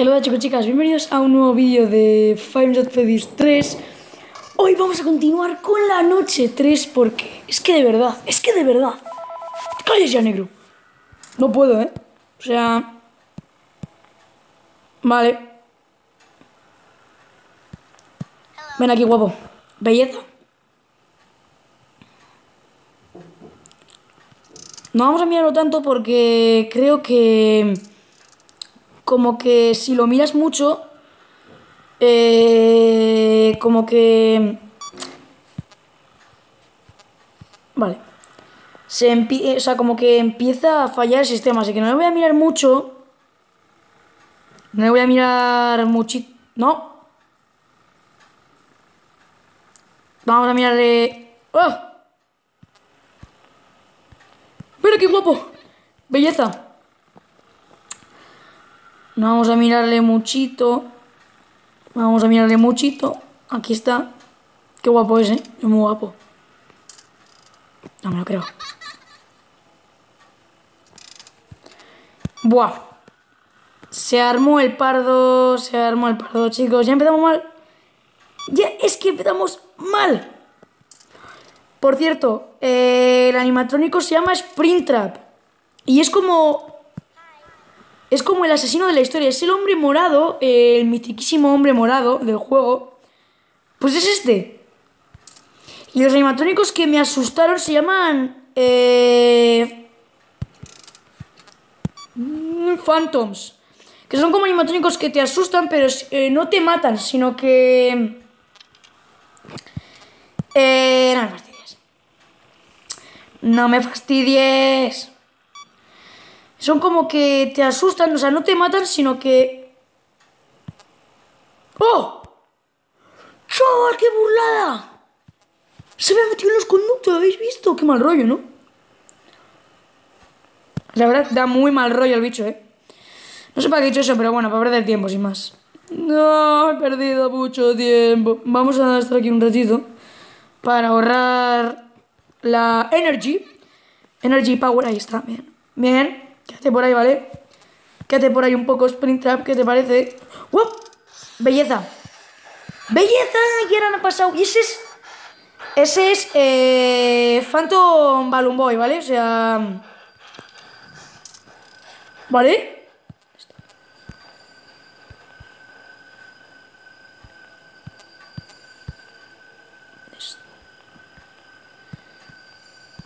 Hola chicos chicas, bienvenidos a un nuevo vídeo de Five Nights at Freddy's 3 Hoy vamos a continuar con la noche 3 porque es que de verdad, es que de verdad. Calles ya negro. No puedo, eh O sea... Vale. Ven aquí guapo. Belleza No vamos a mirarlo tanto porque creo que como que si lo miras mucho, eh, como que... Vale. Se o sea, como que empieza a fallar el sistema, así que no le voy a mirar mucho. No le voy a mirar muchito. No. Vamos a mirarle... ¡Oh! ¡Mira qué guapo! Belleza. Vamos a mirarle muchito. Vamos a mirarle muchito. Aquí está. Qué guapo es, ¿eh? Es muy guapo. No me lo creo. Buah. Se armó el pardo. Se armó el pardo, chicos. Ya empezamos mal. Ya es que empezamos mal. Por cierto, eh, el animatrónico se llama Springtrap. Y es como es como el asesino de la historia. Es el hombre morado, el mitiquísimo hombre morado del juego. Pues es este. Y los animatrónicos que me asustaron se llaman... Eh... Mm, Phantoms. Que son como animatrónicos que te asustan, pero eh, no te matan, sino que... Eh, no me fastidies. No me fastidies. Son como que te asustan, o sea, no te matan, sino que... ¡Oh! ¡Chaval, qué burlada! Se me ha metido en los conductos, ¿habéis visto? Qué mal rollo, ¿no? La verdad, da muy mal rollo el bicho, ¿eh? No sé para qué he hecho eso, pero bueno, para perder tiempo, sin más. No, he perdido mucho tiempo. Vamos a estar aquí un ratito para ahorrar la energy. Energy power, ahí está, bien. Bien. Quédate por ahí, ¿vale? Quédate por ahí un poco Springtrap, ¿qué te parece? ¡Wow! Belleza. ¡Belleza! Y ahora no ha pasado. Y ese es... Ese es... Eh, Phantom Balloon Boy, ¿vale? O sea... ¿Vale?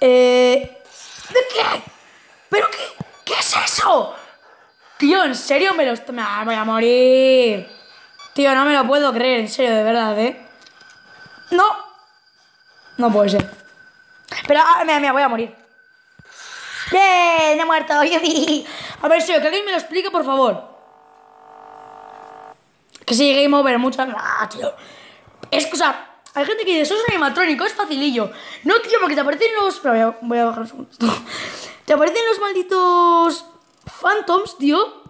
Eh... ¿en serio me lo... Me voy a morir. Tío, no me lo puedo creer, en serio, de verdad, ¿eh? No. No puede ser. Pero, ah, mira, mira, voy a morir. ¡Bien! He muerto. A ver, serio, que alguien me lo explique, por favor. Que si Game Over, muchas... Ah, tío. Es que, hay gente que dice, eso es animatrónico, es facilillo. No, tío, porque te aparecen los... Pero voy a, voy a bajar un segundo. Te aparecen los malditos Phantoms, tío.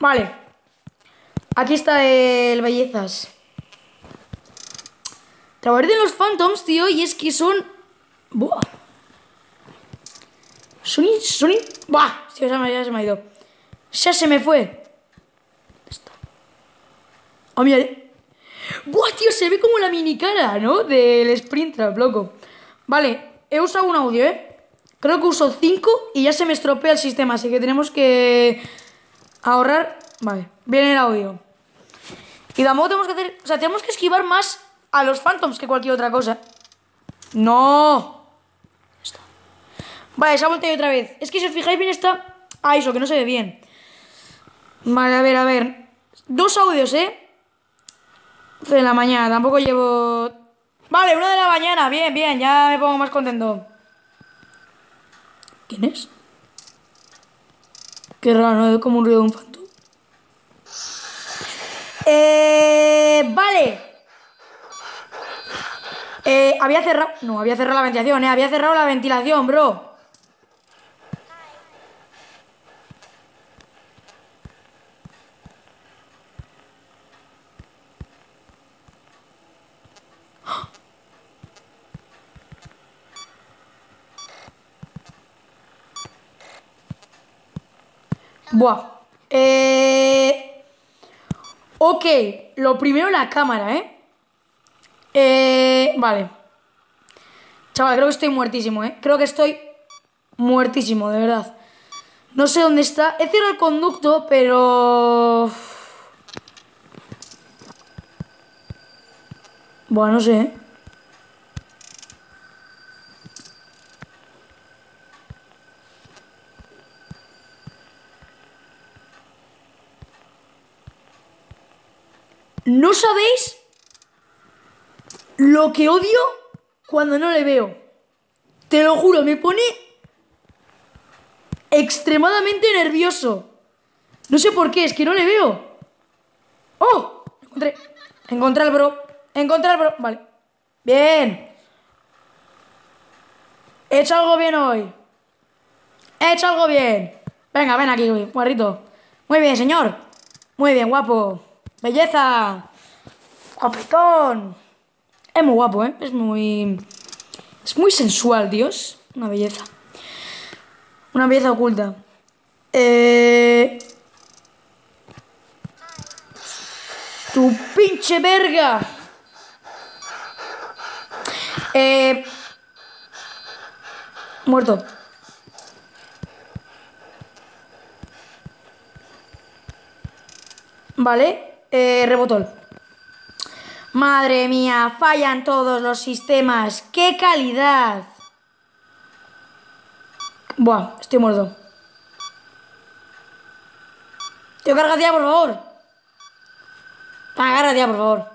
Vale. Aquí está el bellezas. Te aparecen los Phantoms, tío, y es que son... Buah. Son... Son... Buah. ya se me ha ido. Ya se me fue. Está. Oh, mira. ¡Buah, tío! Se ve como la mini cara, ¿no? Del Springtrap, loco. Vale, he usado un audio, ¿eh? Creo que uso 5 y ya se me estropea el sistema, así que tenemos que ahorrar... Vale, viene el audio. Y tampoco tenemos que hacer... O sea, tenemos que esquivar más a los Phantoms que cualquier otra cosa. ¡No! Vale, se ha volteado otra vez. Es que si os fijáis bien está... Ah, eso, que no se ve bien. Vale, a ver, a ver. Dos audios, ¿eh? de la mañana, tampoco llevo... Vale, una de la mañana, bien, bien, ya me pongo más contento. ¿Quién es? Qué raro. Es como un ruido de un fanto. Eh... Vale. Eh, había cerrado... No, había cerrado la ventilación, eh. Había cerrado la ventilación, bro. Buah. Eh... Ok, lo primero la cámara, ¿eh? Eh... Vale. Chaval, creo que estoy muertísimo, ¿eh? Creo que estoy muertísimo, de verdad. No sé dónde está. He cerrado el conducto, pero... Bueno, no sé, ¿eh? No sabéis lo que odio cuando no le veo. Te lo juro, me pone extremadamente nervioso. No sé por qué, es que no le veo. ¡Oh! Encontré. Encontré al bro. Encontré al bro. Vale. Bien. He hecho algo bien hoy. He hecho algo bien. Venga, ven aquí, guarrito. Muy bien, señor. Muy bien, guapo. Belleza. Guapetón. Es muy guapo, ¿eh? Es muy... Es muy sensual, Dios. Una belleza. Una belleza oculta. Eh... Tu pinche verga. Eh... Muerto. Vale. Eh, rebotol. Madre mía, fallan todos los sistemas. ¡Qué calidad! Buah, estoy muerto. Tío, cárgate ya, por favor. Cárgate ya, por favor.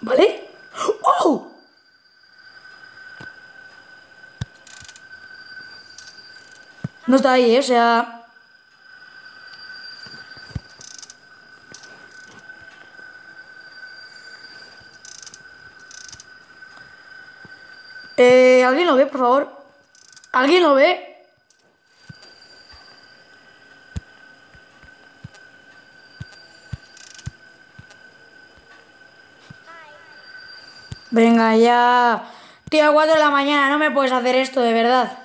¿Vale? ¡Oh! No está ahí, ¿eh? O sea... Eh, ¿Alguien lo ve, por favor? ¿Alguien lo ve? Venga, ya. Tío, a 4 de la mañana, no me puedes hacer esto, de verdad.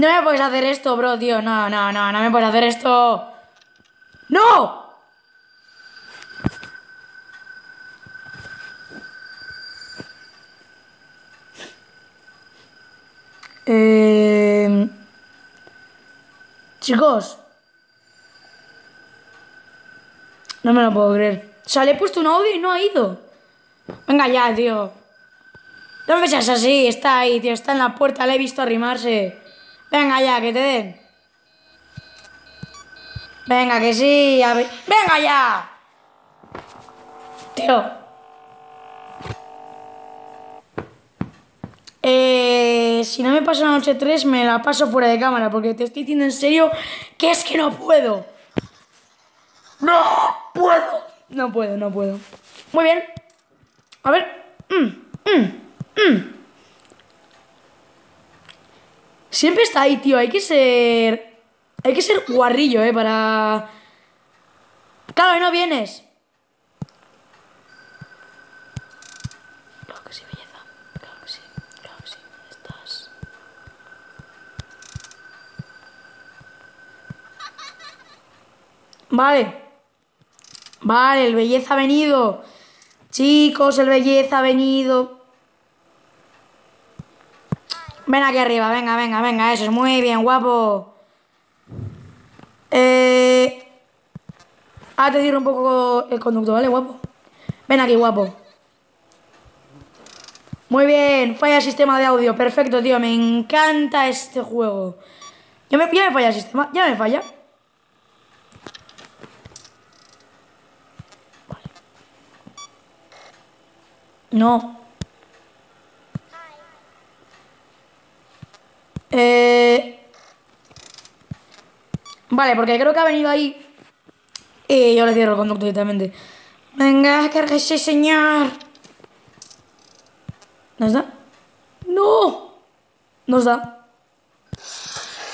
No me puedes hacer esto, bro, tío. No, no, no, no me puedes hacer esto. ¡No! Eh... Chicos. No me lo puedo creer. O sea, le he puesto un audio y no ha ido. Venga ya, tío. No me seas así. Está ahí, tío. Está en la puerta. Le he visto arrimarse. Venga ya, que te den. Venga, que sí. ¡Venga ya! Tío. Eh, si no me paso la noche 3, me la paso fuera de cámara, porque te estoy diciendo en serio que es que no puedo. ¡No puedo! No puedo, no puedo. Muy bien. A ver. Mm, mm, mm. Siempre está ahí, tío. Hay que ser. Hay que ser guarrillo, eh, para. Claro, y no vienes. Claro que sí, belleza. Claro que sí. Claro que sí. Vale. Vale, el belleza ha venido. Chicos, el belleza ha venido. Ven aquí arriba, venga, venga, venga, eso es muy bien, guapo. Eh... Ah, te cierro un poco el conducto, ¿vale, guapo? Ven aquí, guapo. Muy bien, falla el sistema de audio, perfecto, tío, me encanta este juego. Ya me, ya me falla el sistema, ya me falla. Vale. No. Eh... Vale, porque creo que ha venido ahí. Y yo le cierro el conducto directamente. Venga, cárguese, señor. ¿Nos da? ¡No! Nos da.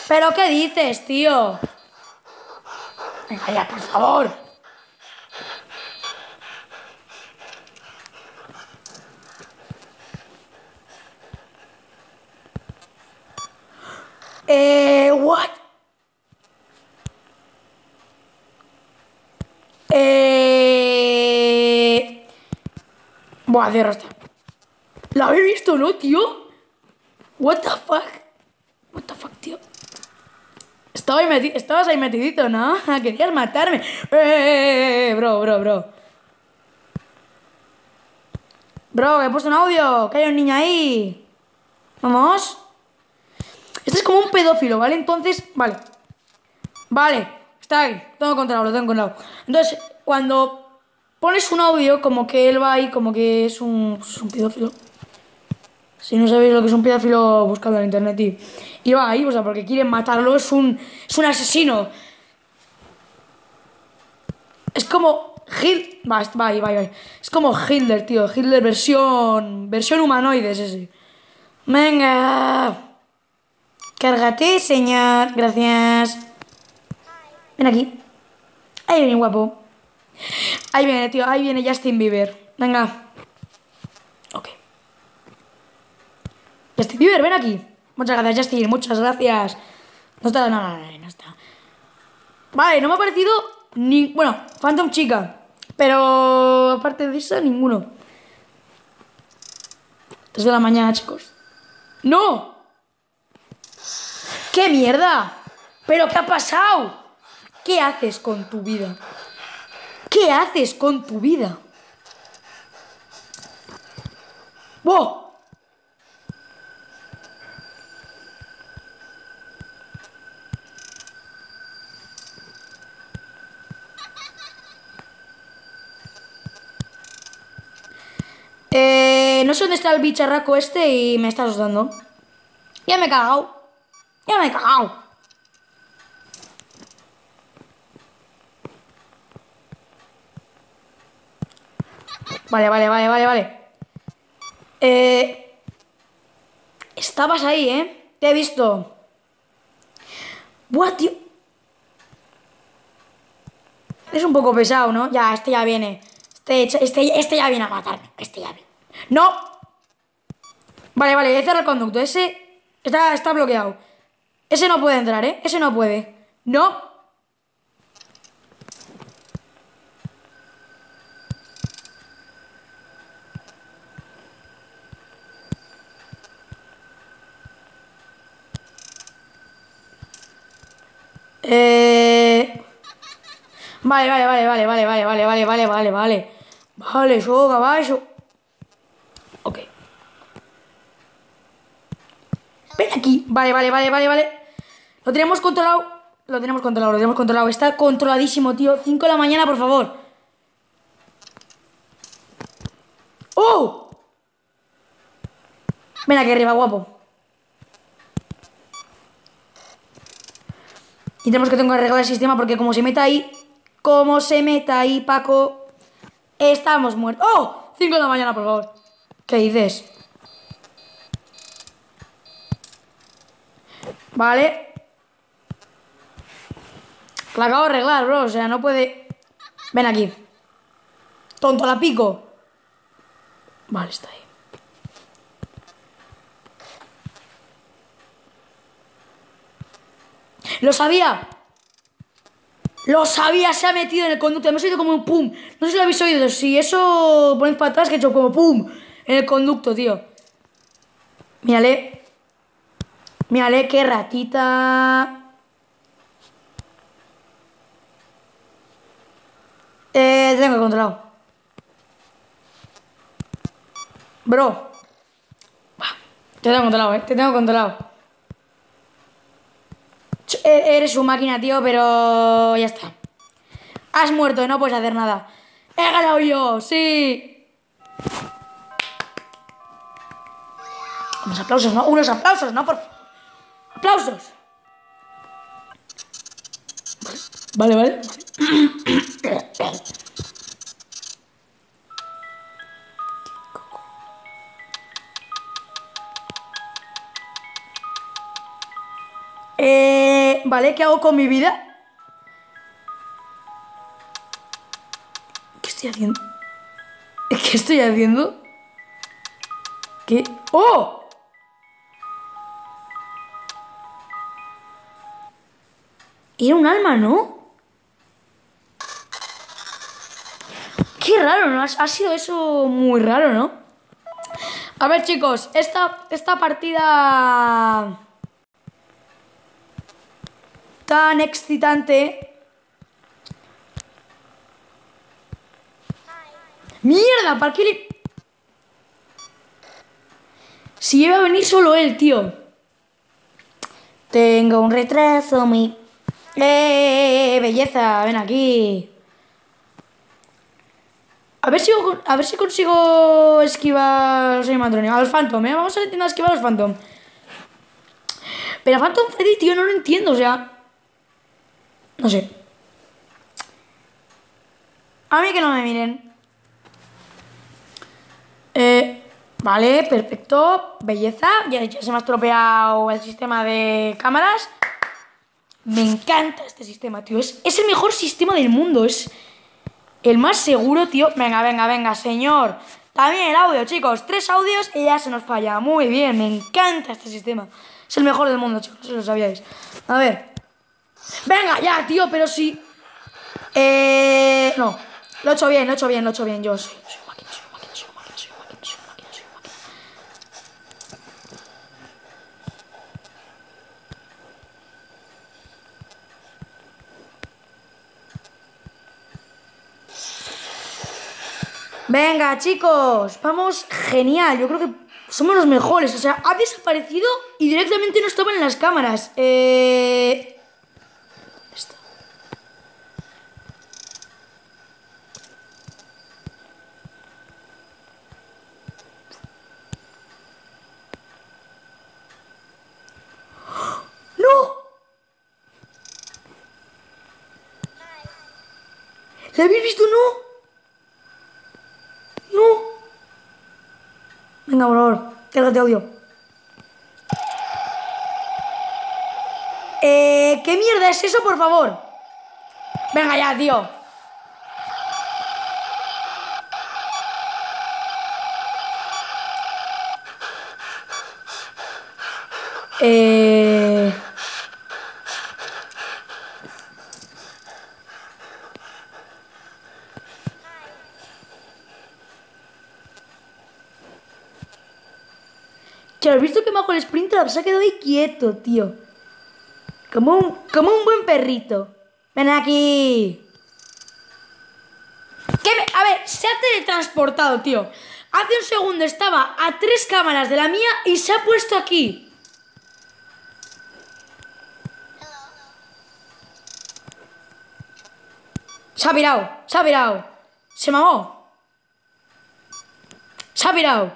¿Pero qué dices, tío? Venga ya, por favor. Eh, what? Eh... Buah, cierro esta. ¿La habéis visto, no, tío? What the fuck? What the fuck, tío. Estaba ahí Estabas ahí metidito, ¿no? Querías matarme. Eh, bro, bro, bro. Bro, que he puesto un audio. Que hay un niño ahí. Vamos. Como un pedófilo, ¿vale? Entonces, vale. Vale, está ahí. Tengo controlado, lo tengo controlado. Entonces, cuando pones un audio, como que él va ahí, como que es un, es un pedófilo. Si no sabéis lo que es un pedófilo, buscadlo en internet y, y va ahí, o sea, porque quieren matarlo, es un, es un asesino. Es como Hitler. Va, va va. Es como Hitler, tío. Hitler versión. Versión humanoide es ese. Venga. Cárgate, señor. Gracias. Ven aquí. Ahí viene, guapo. Ahí viene, tío. Ahí viene Justin Bieber. Venga. Ok. Justin Bieber, ven aquí. Muchas gracias, Justin. Muchas gracias. No está, no, no, no, está. Vale, no me ha parecido ni. Bueno, Phantom Chica. Pero aparte de eso, ninguno. Desde la mañana, chicos. ¡No! ¡Qué mierda! ¿Pero qué ha pasado? ¿Qué haces con tu vida? ¿Qué haces con tu vida? ¡Wow! Eh, no sé dónde está el bicharraco este y me está asustando. Ya me he cagado. Me he cagado. Vale, vale, vale, vale, vale. Eh, estabas ahí, ¿eh? Te he visto. Buah, tío. Es un poco pesado, ¿no? Ya, este ya viene. Este, este, este ya viene a matarme. Este ya viene. ¡No! Vale, vale, he cerrado el conducto. Ese está, está bloqueado. Ese no puede entrar, ¿eh? Ese no puede. ¡No! Eh... Vale, vale, vale, vale, vale, vale, vale, vale, vale, vale, vale. Vale, yo, caballo. Ok. Ven aquí. Vale, vale, vale, vale, vale. Lo tenemos controlado. Lo tenemos controlado, lo tenemos controlado. Está controladísimo, tío. 5 de la mañana, por favor. ¡Oh! Ven aquí arriba, guapo. Y tenemos que tengo que arreglar el sistema porque como se meta ahí... Como se meta ahí, Paco... Estamos muertos. ¡Oh! 5 de la mañana, por favor. ¿Qué dices? Vale. La acabo de arreglar, bro. O sea, no puede... Ven aquí. Tonto, la pico. Vale, está ahí. ¡Lo sabía! ¡Lo sabía! Se ha metido en el conducto. Hemos oído como un pum. No sé si lo habéis oído. Si eso ponéis para atrás, que he hecho como pum en el conducto, tío. Mírale. Mírale, qué ratita. Eh, te tengo controlado. Bro. Te tengo controlado, eh. Te tengo controlado. Ch- e- Eres un máquina, tío, pero ya está. Has muerto no puedes hacer nada. ¡He ganado yo! ¡Sí! Unos aplausos, ¿no? Unos aplausos, ¿no? Por... ¡Aplausos! Vale, vale. Eh, vale, ¿qué hago con mi vida? ¿Qué estoy haciendo? ¿Qué estoy haciendo? ¿Qué? ¡Oh! Era un alma, ¿no? Qué raro, ¿no? Ha sido eso muy raro, ¿no? A ver, chicos, esta, esta partida tan excitante. ¡Mierda! ¿Para qué le...? Si iba a venir solo él, tío. Tengo un retraso muy... ¡Eh, belleza! Ven aquí. A ver si, a ver si consigo esquivar al Matronio. Al Phantom, ¿eh? Vamos a intentar esquivar al Phantom. Pero Phantom Freddy, tío, no lo entiendo, o sea... No sé. A mí que no me miren. Eh, vale, perfecto. Belleza. Ya, se me ha estropeado el sistema de cámaras. Me encanta este sistema, tío. Es, es el mejor sistema del mundo. Es el más seguro, tío. Venga, venga, venga, señor. También el audio, chicos. Tres audios y ya se nos falla. Muy bien, me encanta este sistema. Es el mejor del mundo, chicos, si lo sabíais. A ver. Venga, ya, tío, pero sí. Eh. No. Lo he hecho bien, lo he hecho bien, lo he hecho bien. Yo soy, soy máquina, soy máquina, soy máquina, soy máquina, soy máquina, soy máquina. Venga, chicos, vamos, genial. Yo creo que somos los mejores. O sea, ha desaparecido y directamente no estaban en las cámaras. Eh... ¿La habéis visto? No. No. Venga, por favor, te audio. Eh, ¿Qué mierda es eso, por favor? Venga ya, tío. Eh... ¿has visto que bajo el Springtrap se ha quedado ahí quieto, tío? Como un, como un buen perrito. Ven aquí. ¿Qué A ver, se ha teletransportado, tío. Hace un segundo estaba a tres cámaras de la mía y se ha puesto aquí. Se ha virado, se ha virado. Se mamó. Se ha virado.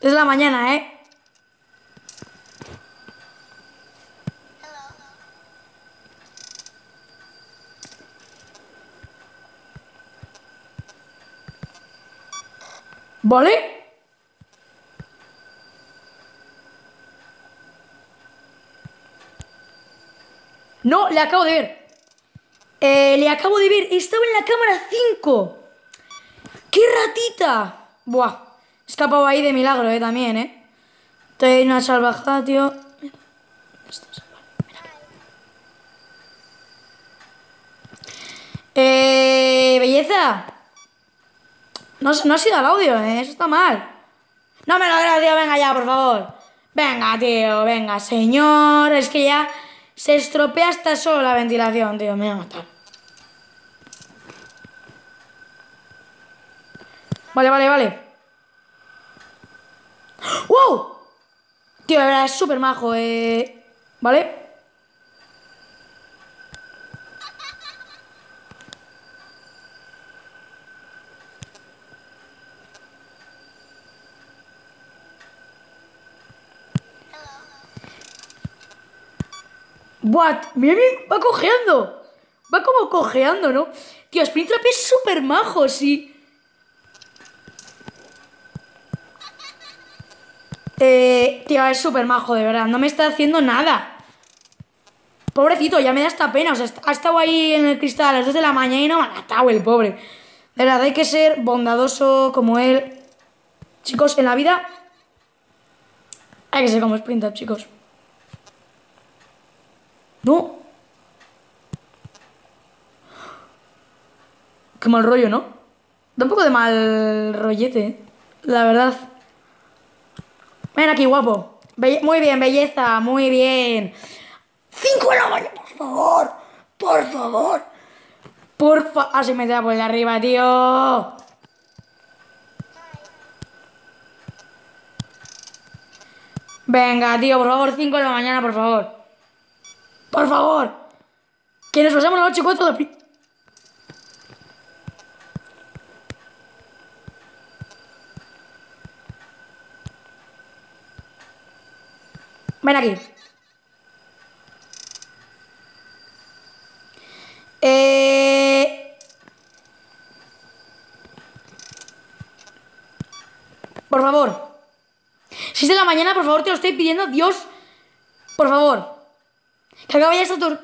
Es la mañana, ¿eh? ¿Vale? No, le acabo de ver. Eh, le acabo de ver. Estaba en la cámara 5. ¡Qué ratita! Buah. Escapado ahí de milagro, eh, también, eh. Estoy en una salvajada, tío. Eh, belleza. No, no ha sido el audio, ¿eh? Eso está mal. No me lo creo, tío. Venga ya, por favor. Venga, tío. Venga, señor. Es que ya se estropea hasta solo la ventilación, tío. Me voy a matar. Vale, vale, vale. ¡Wow! Tío, de verdad, es súper majo, eh. ¿Vale? What? Mira, va cojeando. Va como cojeando, ¿no? Tío, Springtrap es súper majo, sí. Eh, tío, es súper majo, de verdad. No me está haciendo nada. Pobrecito, ya me da esta pena. O sea, ha estado ahí en el cristal a las 2 de la mañana y no me ha matado el pobre. De verdad, hay que ser bondadoso como él. Chicos, en la vida hay que ser como Springtrap, chicos. No. Qué mal rollo, ¿no? Da un poco de mal rollete, la verdad. Ven aquí, guapo. Muy bien, belleza, muy bien. ¡Cinco lobos, por favor! ¡Por favor! Por favor. Ah, se me da por de arriba, tío. Venga, tío, por favor, 5 de la mañana, por favor. Por favor. Que nos pasamos la noche 4 de... Ven aquí. Eh... Por favor. 6 de la mañana, por favor, te lo estoy pidiendo, Dios. Por favor. Que acabe ya esta tor...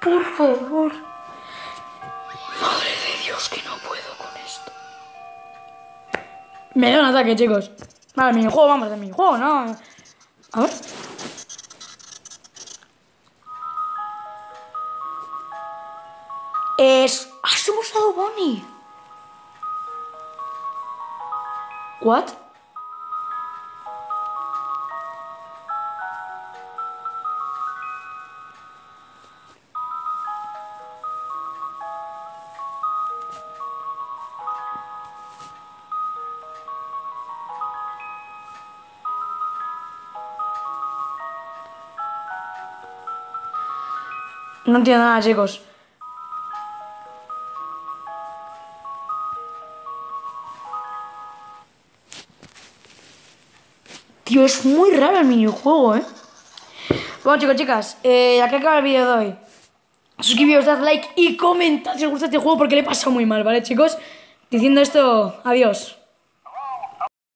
Por favor. Madre de Dios, que no puedo con esto. Me da un ataque, chicos. Vale, minijuego, vamos, de minijuego, ¿no? A ver. Es... ¡Ah, somos a Bonnie! ¿What? No entiendo nada, chicos. Es muy raro el minijuego, ¿eh? Bueno, chicos, chicas, eh, aquí acaba el vídeo de hoy. Suscribíos, dad like y comentad si os gusta este juego porque le he pasado muy mal, ¿vale, chicos? Diciendo esto, adiós.